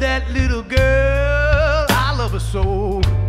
that little girl. I love her so.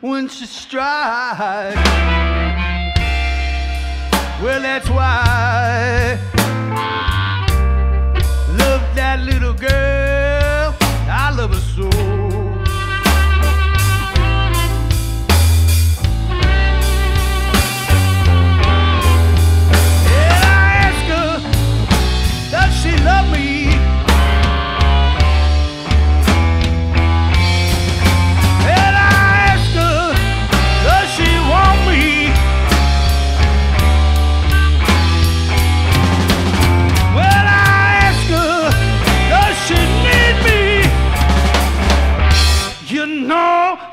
When she strikes. Well, that's why. Love that little girl.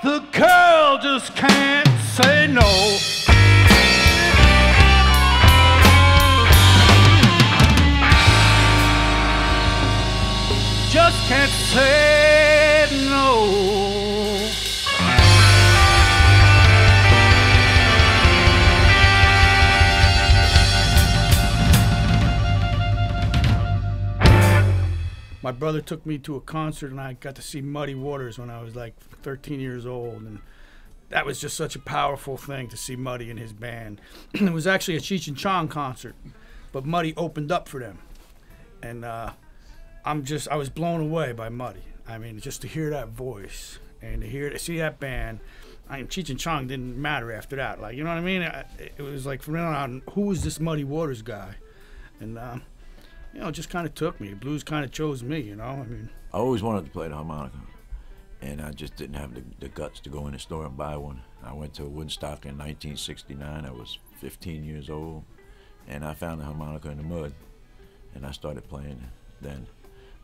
The girl just can't say no. Just can't say My brother took me to a concert and I got to see Muddy Waters when I was like 13 years old. And that was just such a powerful thing to see Muddy and his band. it was actually a Cheech and Chong concert, but Muddy opened up for them. And uh, I'm just, I was blown away by Muddy. I mean, just to hear that voice and to hear, to see that band. I mean, Cheech and Chong didn't matter after that. Like, you know what I mean? I- It was like from then on, who was this Muddy Waters guy? And, um, you know, just kind of took me. Blues kind of chose me, you know? I mean, I always wanted to play the harmonica, and I just didn't have the, the guts to go in the store and buy one. I went to Woodstock in 1969. I was 15 years old, and I found the harmonica in the mud, and I started playing then.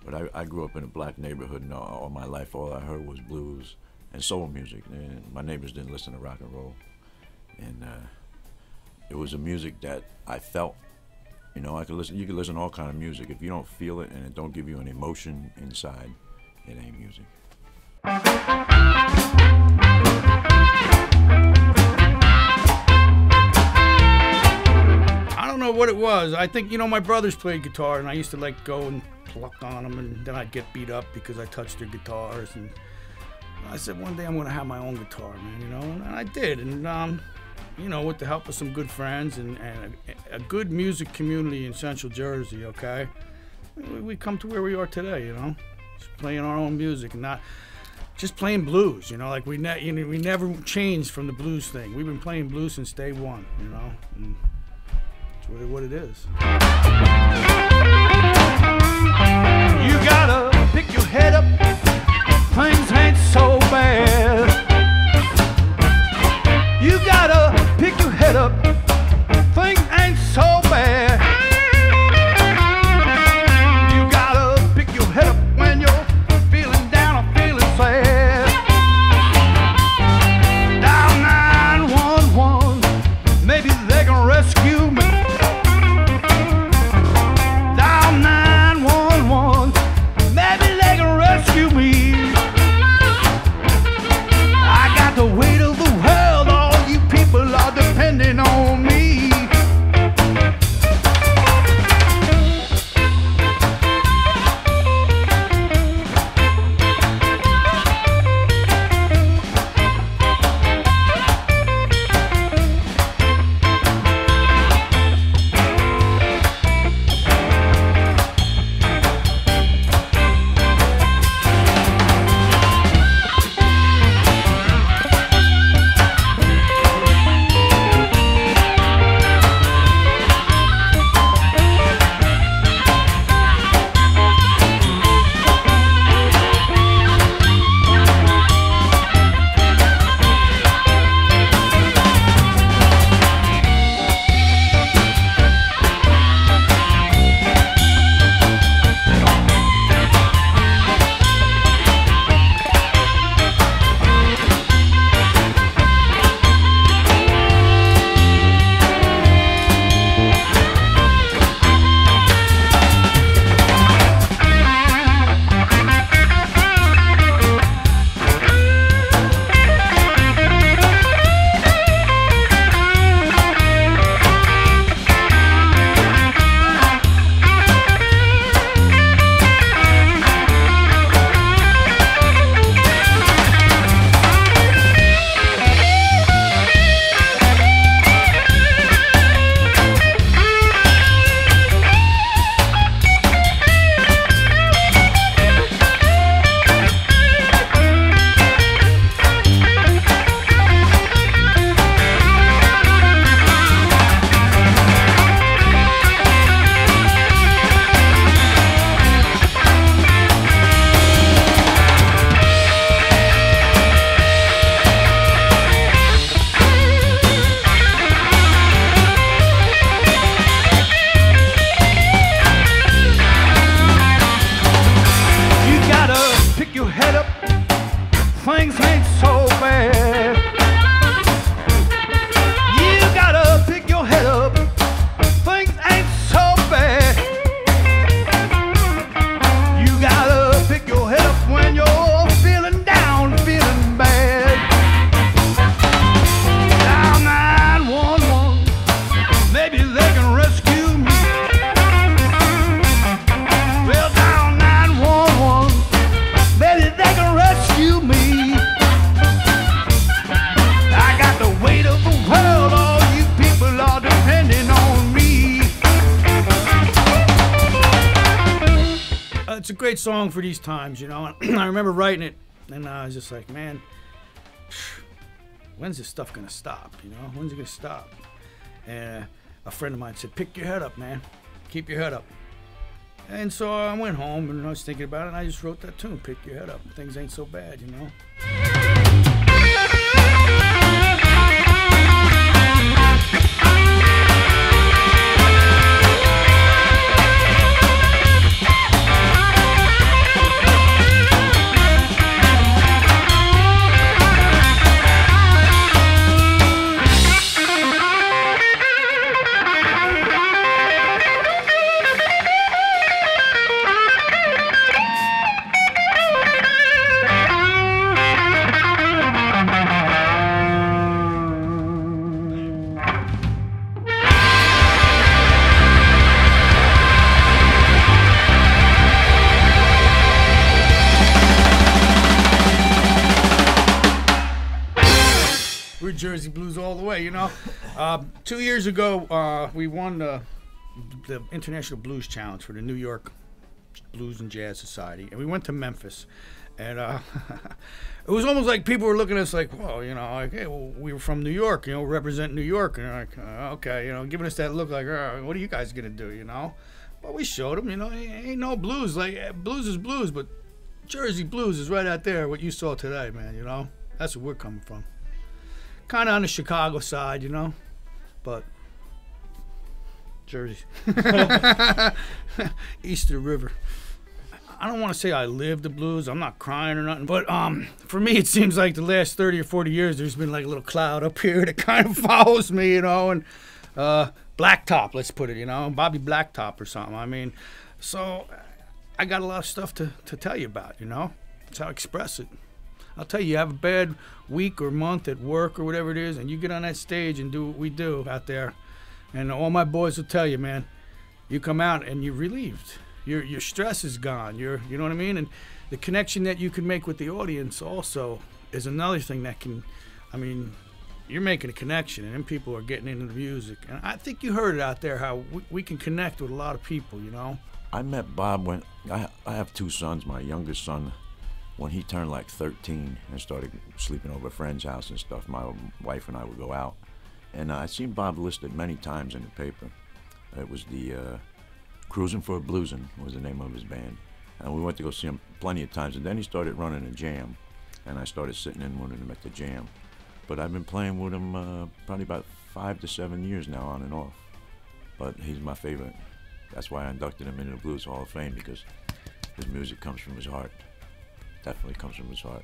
But I, I grew up in a black neighborhood, and all, all my life, all I heard was blues and soul music. And my neighbors didn't listen to rock and roll, and uh, it was a music that I felt. You know, I could listen. You could listen to all kind of music. If you don't feel it and it don't give you an emotion inside, it ain't music. I don't know what it was. I think, you know, my brothers played guitar, and I used to like go and pluck on them, and then I'd get beat up because I touched their guitars. And I said, one day I'm going to have my own guitar, man, you know? And I did. And, um, you know, with the help of some good friends and, and a, a good music community in Central Jersey, okay? We, we come to where we are today, you know? Just playing our own music and not just playing blues, you know, like we ne- you know, we never changed from the blues thing. We've been playing blues since day one, you know. And it's what what it is. Great song for these times, you know. And I remember writing it, and I was just like, man, when's this stuff gonna stop? You know, when's it gonna stop? And a friend of mine said, pick your head up, man. Keep your head up. And so I went home and I was thinking about it, and I just wrote that tune, pick your head up. Things ain't so bad, you know. Know. Uh, two years ago, uh, we won the, the International Blues Challenge for the New York Blues and Jazz Society, and we went to Memphis. And uh, it was almost like people were looking at us like, well, you know, like, "Hey, well, we were from New York, you know, represent New York," and like, uh, "Okay," you know, giving us that look like, uh, "What are you guys gonna do?" You know. But we showed them, you know, ain't ain't no blues. Like eh, blues is blues, but Jersey blues is right out there. What you saw today, man. You know, that's where we're coming from kind of on the Chicago side, you know, but Jersey, east of the river. I don't want to say I live the blues. I'm not crying or nothing, but um, for me, it seems like the last 30 or 40 years, there's been like a little cloud up here that kind of follows me, you know, and uh, Blacktop, let's put it, you know, Bobby Blacktop or something. I mean, so I got a lot of stuff to, to tell you about, you know. That's how I express it. I'll tell you, you have a bad week or month at work or whatever it is, and you get on that stage and do what we do out there, and all my boys will tell you, man, you come out and you're relieved. Your your stress is gone. You're you know what I mean, and the connection that you can make with the audience also is another thing that can, I mean, you're making a connection, and then people are getting into the music, and I think you heard it out there how we, we can connect with a lot of people, you know. I met Bob when I, I have two sons. My youngest son, when he turned like 13 and started sleeping over a friend's house and stuff, my wife and I would go out. And uh, I seen Bob listed many times in the paper. It was the uh, Cruising for a Bluesin' was the name of his band. And we went to go see him plenty of times. And then he started running a jam. And I started sitting in with him at the jam. But I've been playing with him uh, probably about five to seven years now, on and off. But he's my favorite. That's why I inducted him into the Blues Hall of Fame because his music comes from his heart. Definitely comes from his heart.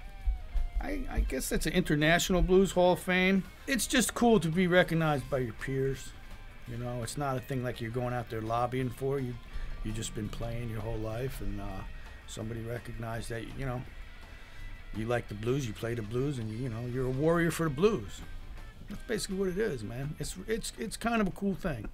I, I guess that's an international blues hall of fame. It's just cool to be recognized by your peers. You know, it's not a thing like you're going out there lobbying for. You you just been playing your whole life, and uh, somebody recognized that you know you like the blues, you play the blues, and you know you're a warrior for the blues. That's basically what it is, man. It's it's it's kind of a cool thing.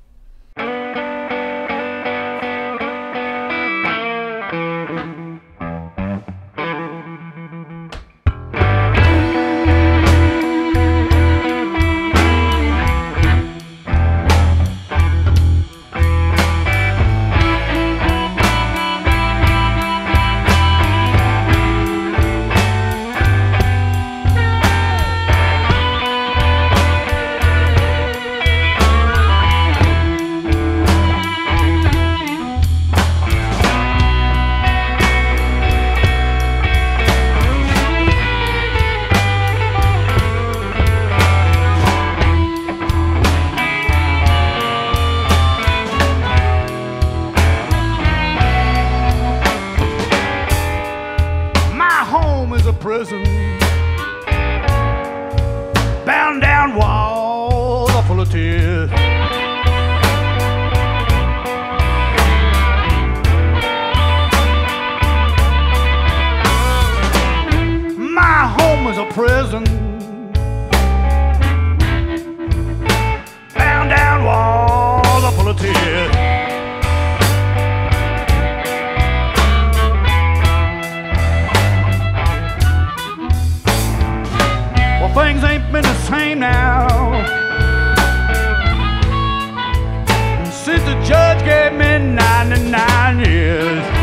My home is a prison. Bound down walls are full of tears. My home is a prison. Things ain't been the same now. Since the judge gave me 99 years.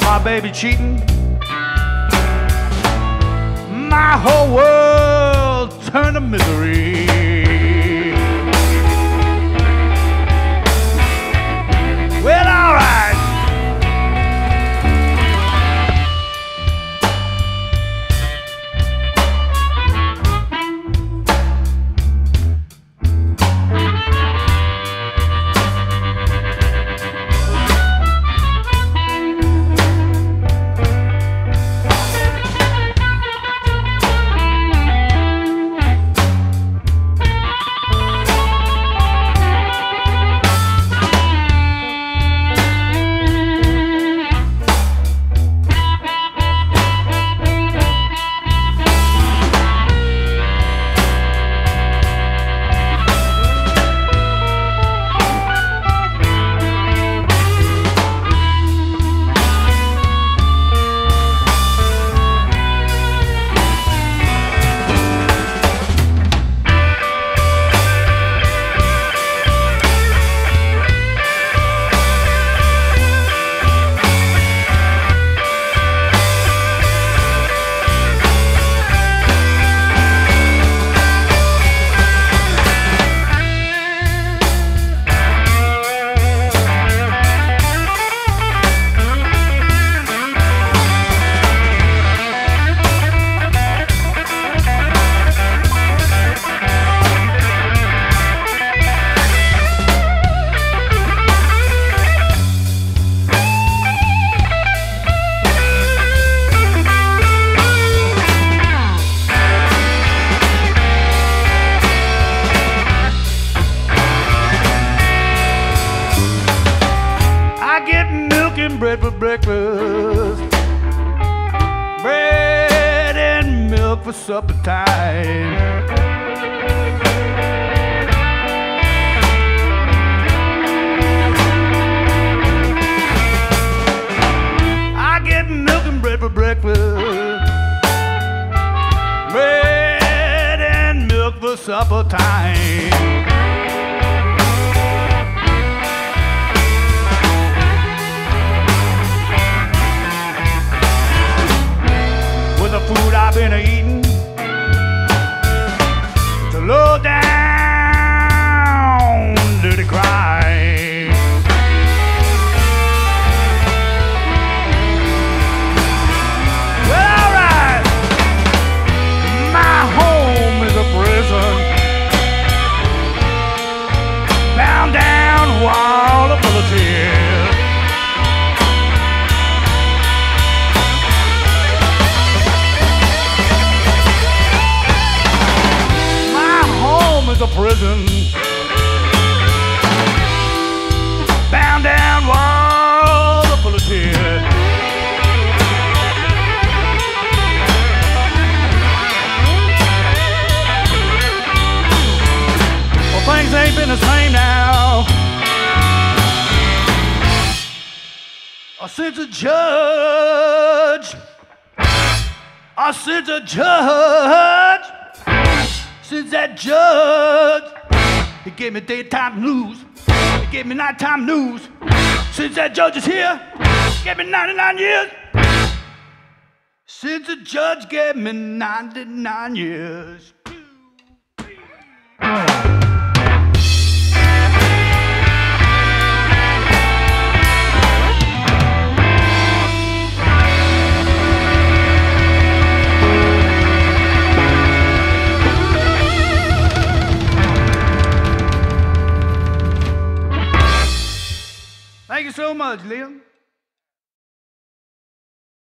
My baby cheating. My whole world turned to misery. Judge since that judge, he gave me daytime news. He gave me nighttime news. Since that judge is here, he gave me 99 years. Since the judge gave me 99 years. you so much, Liam.